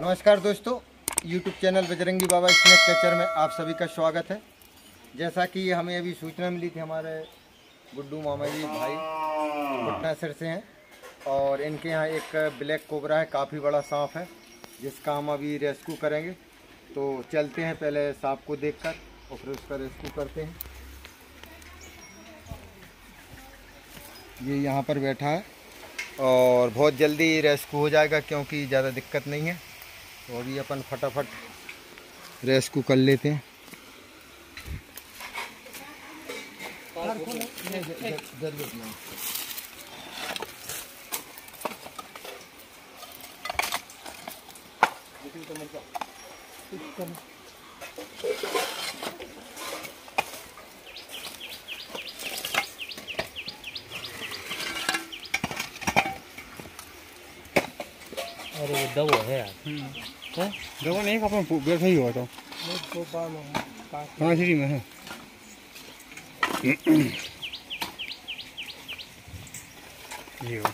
नमस्कार दोस्तों, YouTube channel Bajrangi Baba snake catcher में आप सभी का स्वागत है। जैसा कि हमें अभी सूचना मिली थी, हमारे गुड्डू मामा जी भाई पटना शहर से हैं और इनके यहाँ एक ब्लैक कोबरा है, काफ़ी बड़ा सांप है, जिसका हम अभी रेस्क्यू करेंगे। तो चलते हैं पहले सांप को देखकर और फिर उसका रेस्क्यू करते हैं। ये यहाँ पर बैठा है और बहुत जल्दी रेस्क्यू हो जाएगा क्योंकि ज़्यादा दिक्कत नहीं है। तो अभी अपन फटाफट रेस्क्यू कर लेते हैं। अरे वो दबो है यार। हैं? दवा नहीं अपन बैठा ही हुआ तो हाँ श्री में है ये हो।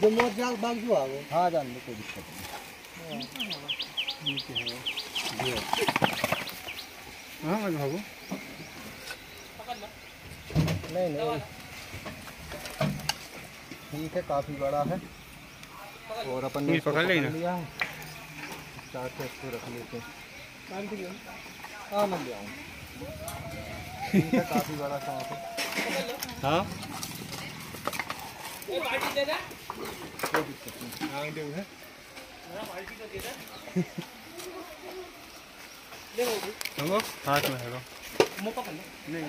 जो मोर जाल बाग जो आगे हाँ जान दो कोई दिक्कत नहीं हाँ मैं भागो नहीं नहीं ठीक है काफ़ी बड़ा है। और अपन ने पकड़ लिया है। चार से इसको रख लेते हैं। हाँ मैं ले आऊँ। ठीक काफ़ी बड़ा सांप है? हाँ कोई दिक्कत नहीं। हाँ देव है हमको हाथ में है नहीं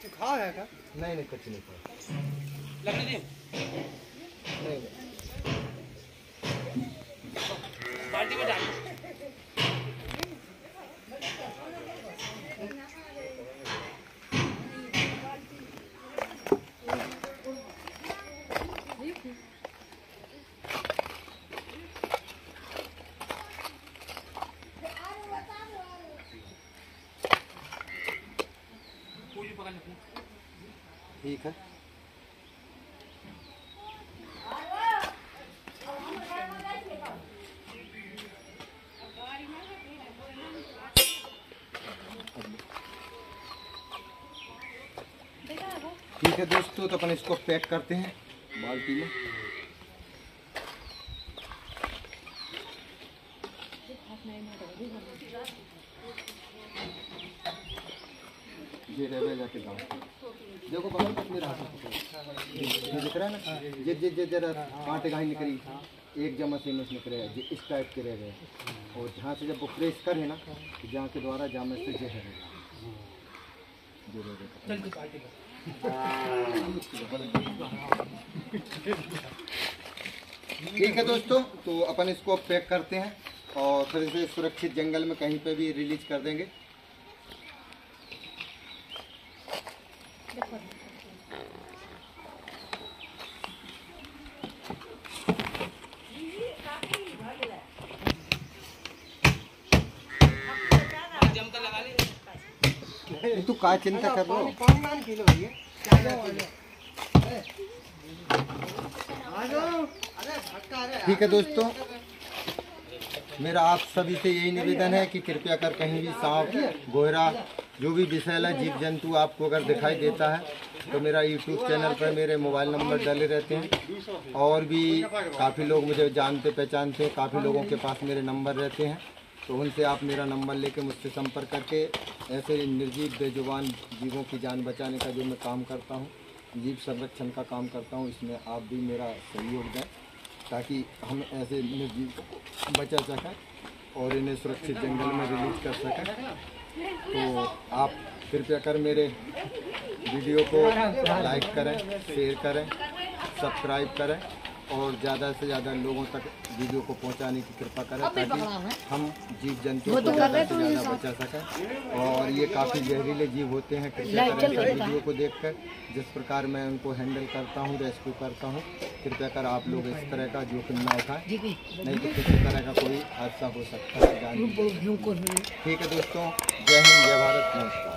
कच्चू खा है का नहीं नहीं कुछ नहीं पड़ा नहीं नहीं। ठीक है। ठीक है दोस्तों तो अपन इसको पैक करते हैं बाल्टी में। ये रह जाके गाँव देखो बगल तक मेरा हाथ में ये दिख रहा है ना? ये ये ये जरा कांटे गाही निकली। एक जमा से में निकले ये इस टाइप के रह गए। और जहाँ से जब वो प्रेस करे ना तो जहाँ के द्वारा जामे से जे है। जो ठीक है दोस्तों तो अपन इसको पैक करते हैं और फिर इसे सुरक्षित जंगल में कहीं पे भी रिलीज़ कर देंगे। तू का चिंता कर रहा हो? ठीक है दोस्तों मेरा आप सभी से यही निवेदन है कि कृपया कर कहीं भी सांप गोहरा जो भी विषैला जीव जंतु आपको अगर दिखाई देता है तो मेरा यूट्यूब चैनल पर मेरे मोबाइल नंबर डले रहते हैं। और भी काफ़ी लोग मुझे जानते, पहचानते हैं, काफ़ी लोगों के पास मेरे नंबर रहते हैं। तो उनसे आप मेरा नंबर लेके मुझसे संपर्क करके ऐसे निर्जीव, बेजुबान जीवों की जान बचाने का जो मैं काम करता हूँ, जीव संरक्षण का काम करता हूँ, इसमें आप भी मेरा सहयोग दें। ताकि हम ऐसे बचा सकें और इन्हें सुरक्षित जंगल में रिलीज़ कर सकें। तो आप कृपया कर मेरे वीडियो को लाइक करें शेयर करें सब्सक्राइब करें और ज़्यादा से ज़्यादा लोगों तक वीडियो को पहुँचाने की कृपा करें ताकि हम जीव जंतुओं को ज़्यादा से ज़्यादा बचा सकें। और ये काफ़ी जहरीले जीव होते हैं कृपया करें वीडियो को देखकर जिस प्रकार मैं उनको हैंडल करता हूँ रेस्क्यू करता हूँ कृपया कर आप लोग इस तरह का जोखिम ना उठाएँ। नहीं तो किसी तरह का कोई हादसा हो सकता है ठीक है दोस्तों जय हिंद जय भारत नमस्कार।